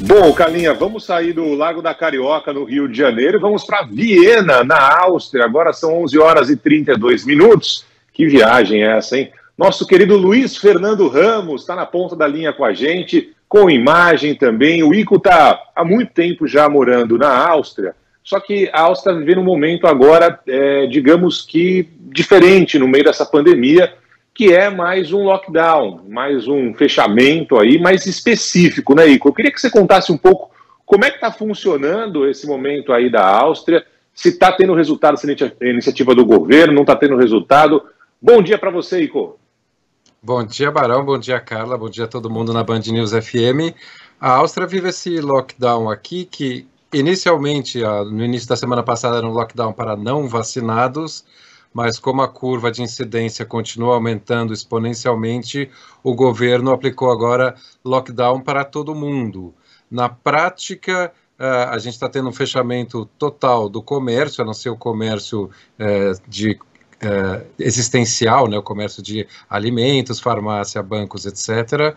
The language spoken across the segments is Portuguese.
Bom, Calinha, vamos sair do Lago da Carioca, no Rio de Janeiro, e vamos para Viena, na Áustria. Agora são 11 horas e 32 minutos. Que viagem é essa, hein? Nosso querido Luiz Fernando Ramos está na ponta da linha com a gente, com imagem também. O Ico está há muito tempo já morando na Áustria, só que a Áustria está vivendo um momento agora, é, digamos que diferente no meio dessa pandemia que é mais um lockdown, mais um fechamento aí, mais específico, né, Ico? Eu queria que você contasse um pouco como é que está funcionando esse momento aí da Áustria, se está tendo resultado essa iniciativa do governo, não está tendo resultado. Bom dia para você, Ico. Bom dia, Barão, bom dia, Carla, bom dia a todo mundo na Band News FM. A Áustria vive esse lockdown aqui que inicialmente, no início da semana passada, era um lockdown para não vacinados, mas como a curva de incidência continua aumentando exponencialmente, o governo aplicou agora lockdown para todo mundo. Na prática, Uh, a gente está tendo um fechamento total do comércio, a não ser o comércio uh, de uh, existencial, né, o comércio de alimentos, farmácia, bancos, etc.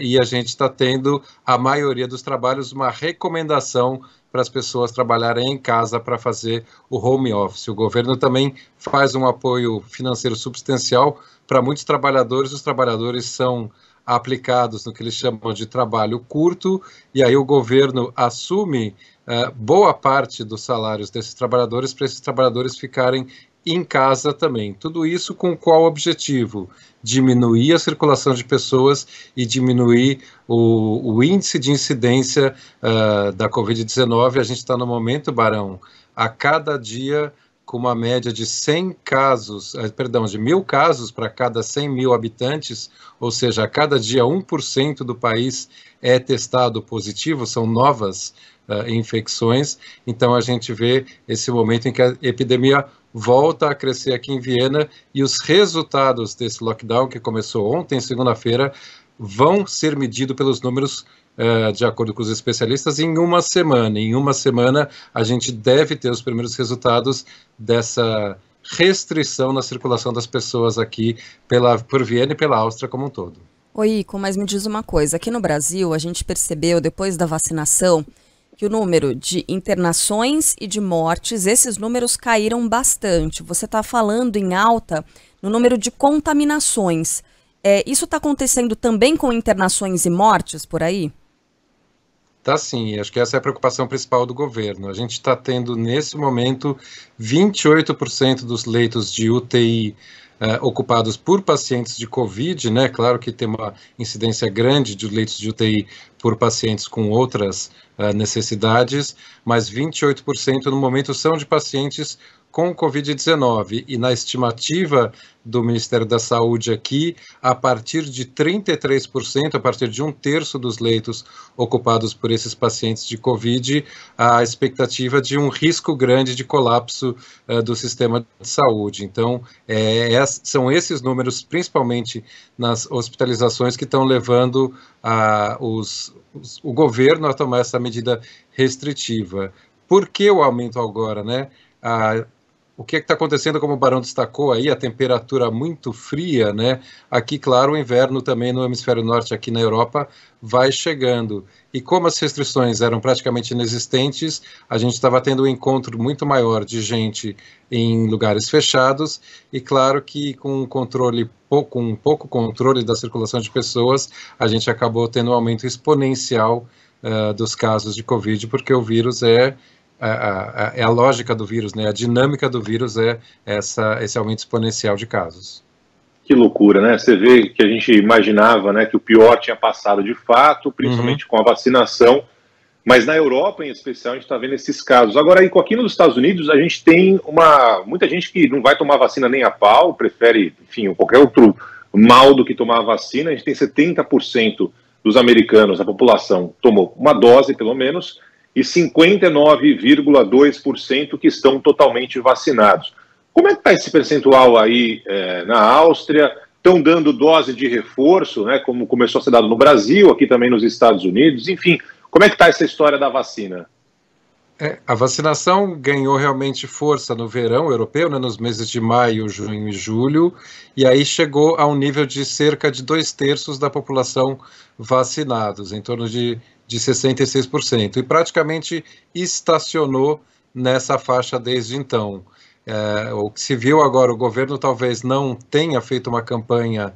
e a gente está tendo a maioria dos trabalhos uma recomendação para as pessoas trabalharem em casa para fazer o home office. O governo também faz um apoio financeiro substancial para muitos trabalhadores. Os trabalhadores são aplicados no que eles chamam de trabalho curto, e aí o governo assume uh, boa parte dos salários desses trabalhadores para esses trabalhadores ficarem em casa também. Tudo isso com qual objetivo? Diminuir a circulação de pessoas e diminuir o, o índice de incidência uh, da Covid-19. A gente está no momento, Barão, a cada dia com uma média de 100 casos, uh, perdão, de mil casos para cada 100 mil habitantes, ou seja, a cada dia 1% do país é testado positivo, são novas uh, infecções. Então a gente vê esse momento em que a epidemia volta a crescer aqui em Viena e os resultados desse lockdown que começou ontem, segunda-feira, vão ser medidos pelos números uh, de acordo com os especialistas em uma semana. Em uma semana a gente deve ter os primeiros resultados dessa restrição na circulação das pessoas aqui pela, por Viena e pela Áustria como um todo. Oi, Ico, mas me diz uma coisa. Aqui no Brasil, a gente percebeu, depois da vacinação, que o número de internações e de mortes, esses números caíram bastante. Você está falando em alta no número de contaminações. É, isso está acontecendo também com internações e mortes por aí? Tá sim, acho que essa é a preocupação principal do governo. A gente está tendo, nesse momento, 28% dos leitos de UTI uh, ocupados por pacientes de Covid, né? Claro que tem uma incidência grande de leitos de UTI por pacientes com outras uh, necessidades, mas 28% no momento são de pacientes com Covid-19 e na estimativa do Ministério da Saúde aqui, a partir de 33%, a partir de um terço dos leitos ocupados por esses pacientes de Covid, a expectativa de um risco grande de colapso uh, do sistema de saúde. Então, é, é, são esses números, principalmente nas hospitalizações, que estão levando a, os, os, o governo a tomar essa medida restritiva. Por que o aumento agora, né? A, o que é está acontecendo, como o Barão destacou aí, a temperatura muito fria, né? Aqui, claro, o inverno também no hemisfério norte, aqui na Europa, vai chegando. E como as restrições eram praticamente inexistentes, a gente estava tendo um encontro muito maior de gente em lugares fechados, e claro que com um controle, com um pouco controle da circulação de pessoas, a gente acabou tendo um aumento exponencial uh, dos casos de Covid, porque o vírus é a, a, é a lógica do vírus, né? A dinâmica do vírus é essa, esse aumento exponencial de casos. Que loucura, né? Você vê que a gente imaginava, né, que o pior tinha passado de fato, principalmente uhum. com a vacinação, mas na Europa, em especial, a gente está vendo esses casos. Agora, aqui nos Estados Unidos, a gente tem uma muita gente que não vai tomar vacina nem a pau, prefere, enfim, qualquer outro mal do que tomar a vacina. A gente tem 70% dos americanos, a população, tomou uma dose, pelo menos, e 59,2% que estão totalmente vacinados. Como é que está esse percentual aí é, na Áustria? Estão dando dose de reforço, né, como começou a ser dado no Brasil, aqui também nos Estados Unidos, enfim, como é que está essa história da vacina? É, a vacinação ganhou realmente força no verão europeu, né, nos meses de maio, junho e julho, e aí chegou a um nível de cerca de dois terços da população vacinados, em torno de de 66%, e praticamente estacionou nessa faixa desde então. É, o que se viu agora, o governo talvez não tenha feito uma campanha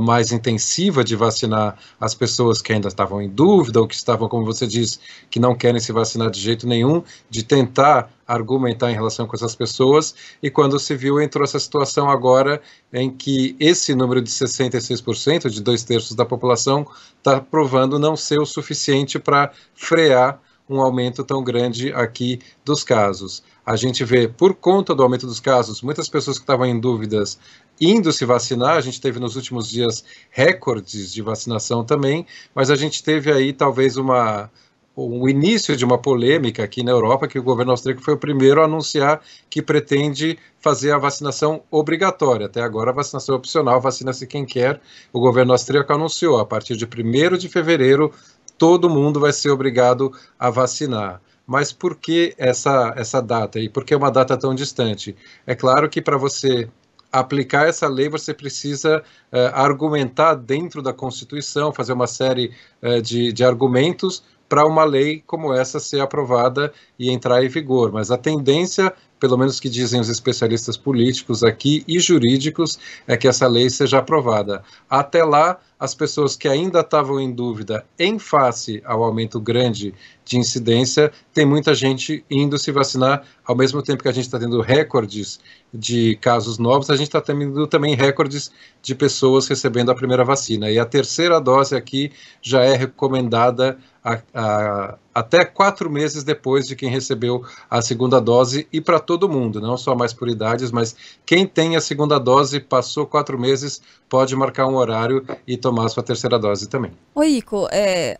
mais intensiva de vacinar as pessoas que ainda estavam em dúvida ou que estavam, como você diz, que não querem se vacinar de jeito nenhum, de tentar argumentar em relação com essas pessoas. E quando se viu, entrou essa situação agora em que esse número de 66%, de dois terços da população, está provando não ser o suficiente para frear um aumento tão grande aqui dos casos. A gente vê, por conta do aumento dos casos, muitas pessoas que estavam em dúvidas indo se vacinar. A gente teve nos últimos dias recordes de vacinação também, mas a gente teve aí talvez uma o início de uma polêmica aqui na Europa, que o governo austríaco foi o primeiro a anunciar que pretende fazer a vacinação obrigatória. Até agora, a vacinação é opcional, vacina-se quem quer. O governo austríaco anunciou, a partir de 1 de fevereiro, todo mundo vai ser obrigado a vacinar. Mas por que essa, essa data e por que uma data tão distante? É claro que para você aplicar essa lei, você precisa uh, argumentar dentro da Constituição, fazer uma série uh, de, de argumentos para uma lei como essa ser aprovada e entrar em vigor. Mas a tendência, pelo menos que dizem os especialistas políticos aqui e jurídicos, é que essa lei seja aprovada. Até lá, as pessoas que ainda estavam em dúvida em face ao aumento grande de incidência, tem muita gente indo se vacinar, ao mesmo tempo que a gente está tendo recordes de casos novos, a gente está tendo também recordes de pessoas recebendo a primeira vacina. E a terceira dose aqui já é recomendada a, a, até quatro meses depois de quem recebeu a segunda dose e para todo mundo, não só mais por idades, mas quem tem a segunda dose, passou quatro meses, pode marcar um horário e tomar a sua terceira dose também. Oi, Ico, é,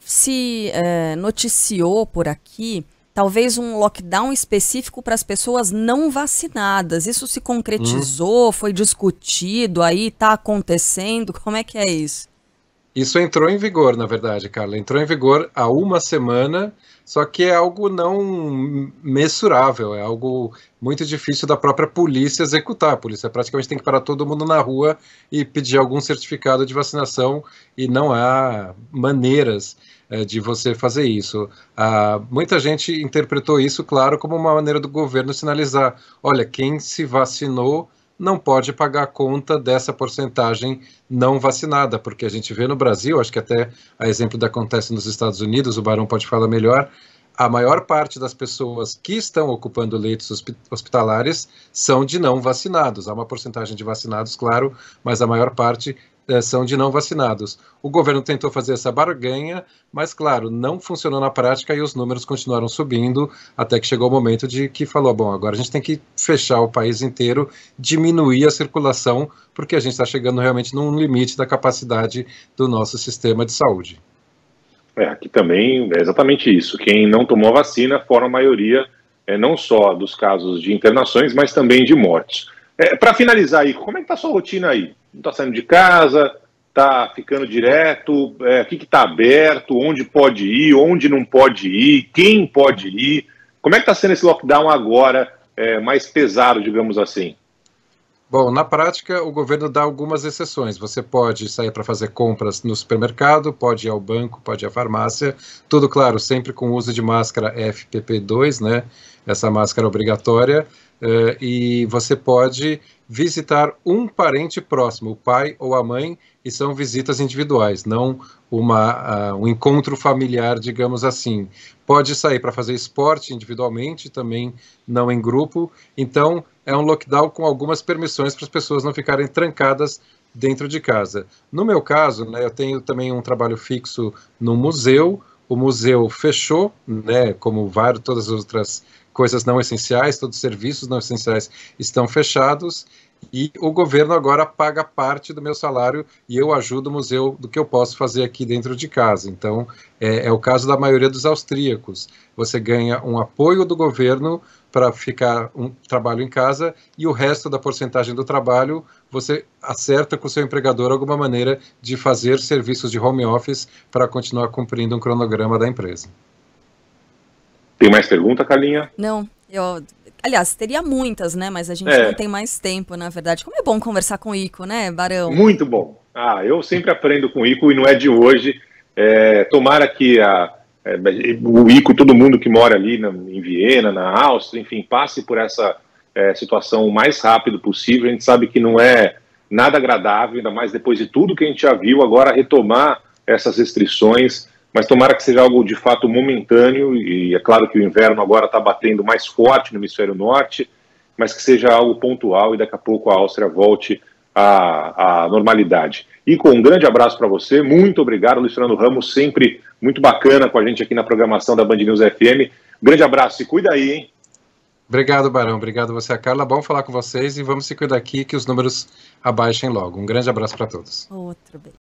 se é, noticiou por aqui talvez um lockdown específico para as pessoas não vacinadas. Isso se concretizou, hum. foi discutido, aí está acontecendo? Como é que é isso? Isso entrou em vigor, na verdade, Carla. Entrou em vigor há uma semana, só que é algo não mensurável, é algo muito difícil da própria polícia executar. A polícia praticamente tem que parar todo mundo na rua e pedir algum certificado de vacinação, e não há maneiras é, de você fazer isso. Ah, muita gente interpretou isso, claro, como uma maneira do governo sinalizar: olha, quem se vacinou não pode pagar a conta dessa porcentagem não vacinada, porque a gente vê no Brasil, acho que até a exemplo da acontece nos Estados Unidos, o Barão pode falar melhor, a maior parte das pessoas que estão ocupando leitos hospitalares são de não vacinados. Há uma porcentagem de vacinados, claro, mas a maior parte são de não vacinados. O governo tentou fazer essa barganha, mas, claro, não funcionou na prática e os números continuaram subindo até que chegou o momento de que falou: bom, agora a gente tem que fechar o país inteiro, diminuir a circulação, porque a gente está chegando realmente num limite da capacidade do nosso sistema de saúde. É, aqui também é exatamente isso. Quem não tomou a vacina foram a maioria, é, não só dos casos de internações, mas também de mortes. É, Para finalizar aí, como é que está a sua rotina aí? Não está saindo de casa? Está ficando direto? É, o que está aberto? Onde pode ir? Onde não pode ir? Quem pode ir? Como é que está sendo esse lockdown agora, é, mais pesado, digamos assim? Bom, na prática, o governo dá algumas exceções. Você pode sair para fazer compras no supermercado, pode ir ao banco, pode ir à farmácia. Tudo, claro, sempre com uso de máscara FPP2, né? Essa máscara obrigatória. Uh, e você pode visitar um parente próximo, o pai ou a mãe, e são visitas individuais, não uma, uh, um encontro familiar, digamos assim. Pode sair para fazer esporte individualmente, também não em grupo. Então, é um lockdown com algumas permissões para as pessoas não ficarem trancadas dentro de casa. No meu caso, né, eu tenho também um trabalho fixo no museu. O museu fechou, né, como várias todas as outras coisas não essenciais, todos os serviços não essenciais estão fechados e o governo agora paga parte do meu salário e eu ajudo o museu do que eu posso fazer aqui dentro de casa. Então, é, é o caso da maioria dos austríacos. Você ganha um apoio do governo para ficar um trabalho em casa e o resto da porcentagem do trabalho você acerta com o seu empregador alguma maneira de fazer serviços de home office para continuar cumprindo um cronograma da empresa. Tem mais pergunta, Carlinha? Não, eu. Aliás, teria muitas, né? Mas a gente é. não tem mais tempo, na verdade. Como é bom conversar com o Ico, né, Barão? Muito bom. Ah, eu sempre aprendo com o Ico e não é de hoje. É, tomara que a, é, o ICO, todo mundo que mora ali na, em Viena, na Áustria, enfim, passe por essa é, situação o mais rápido possível. A gente sabe que não é nada agradável, ainda mais depois de tudo que a gente já viu, agora retomar essas restrições, mas tomara que seja algo de fato momentâneo, e é claro que o inverno agora está batendo mais forte no hemisfério norte, mas que seja algo pontual e daqui a pouco a Áustria volte à, à normalidade. E com um grande abraço para você, muito obrigado, Luiz Fernando Ramos, sempre muito bacana com a gente aqui na programação da Band News FM. grande abraço, se cuida aí, hein? Obrigado, Barão. Obrigado você, a Carla. Bom falar com vocês e vamos se cuidar aqui que os números abaixem logo. Um grande abraço para todos. Outro beijo.